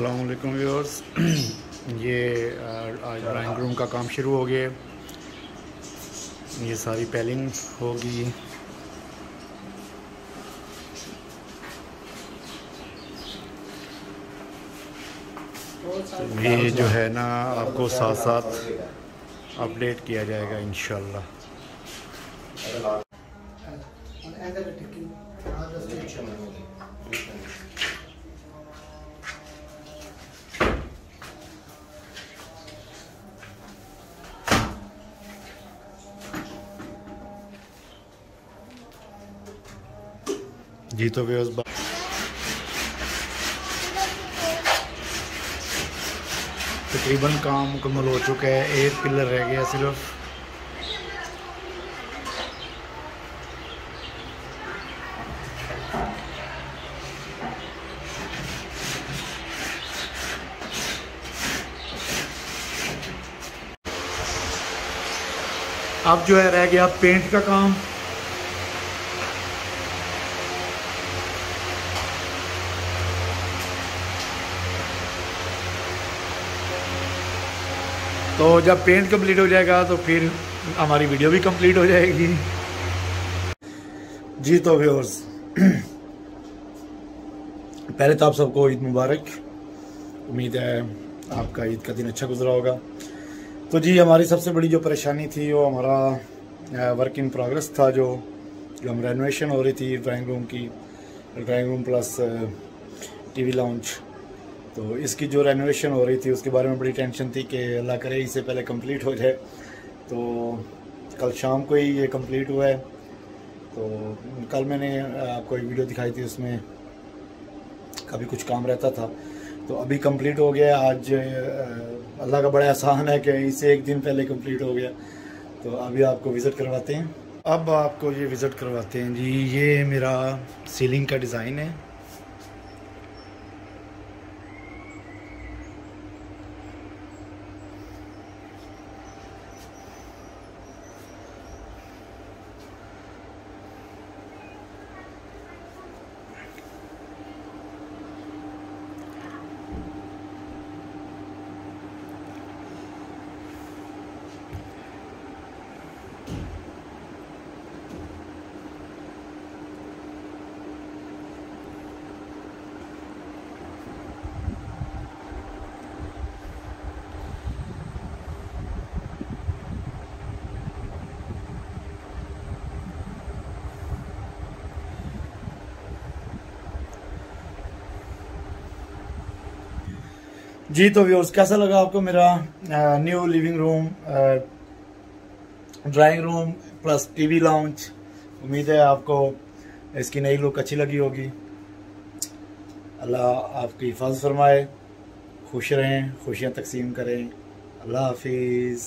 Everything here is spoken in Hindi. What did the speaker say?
असलकुम व्यूअर्स। ये आज ड्राइंग रूम का काम शुरू हो गया। ये सारी पेलिंग होगी। ये जो है ना, आपको साथ साथ अपडेट किया जाएगा इन जी तो व्यवस्था तकरीबन काम मुकम्मल हो चुका है, एक पिलर रह गया सिर्फ़। अब जो है रह गया पेंट का काम। तो जब पेंट कंप्लीट हो जाएगा तो फिर हमारी वीडियो भी कंप्लीट हो जाएगी। जी तो व्यूअर्स पहले तो आप सबको ईद मुबारक। उम्मीद है आपका ईद का दिन अच्छा गुजरा होगा। तो जी, हमारी सबसे बड़ी जो परेशानी थी, वो हमारा वर्क इन प्रोग्रेस था, जो जो हम रेनोवेशन हो रही थी ड्राइंग रूम की drawing room plus TV lounge तो इसकी जो रेनोवेशन हो रही थी, उसके बारे में बड़ी टेंशन थी कि अल्लाह करे, इससे पहले कंप्लीट हो जाए। तो कल शाम को ही ये कंप्लीट हुआ है। तो कल मैंने आपको एक वीडियो दिखाई थी, उसमें कभी कुछ काम रहता था। तो अभी कंप्लीट हो गया आज अल्लाह का बड़ा एहसान है कि इसे एक दिन पहले कंप्लीट हो गया। तो अभी आपको विज़िट करवाते हैं। अब आपको ये विज़िट करवाते हैं जी। ये मेरा सीलिंग का डिज़ाइन है। जी तो व्यूर्स कैसा लगा आपको मेरा new living room drawing room plus TV lounge उम्मीद है आपको इसकी नई लुक अच्छी लगी होगी। अल्लाह आपकी हिफाजत फरमाए, खुश रहें, खुशियाँ तकसीम करें। अल्लाह हाफिज़।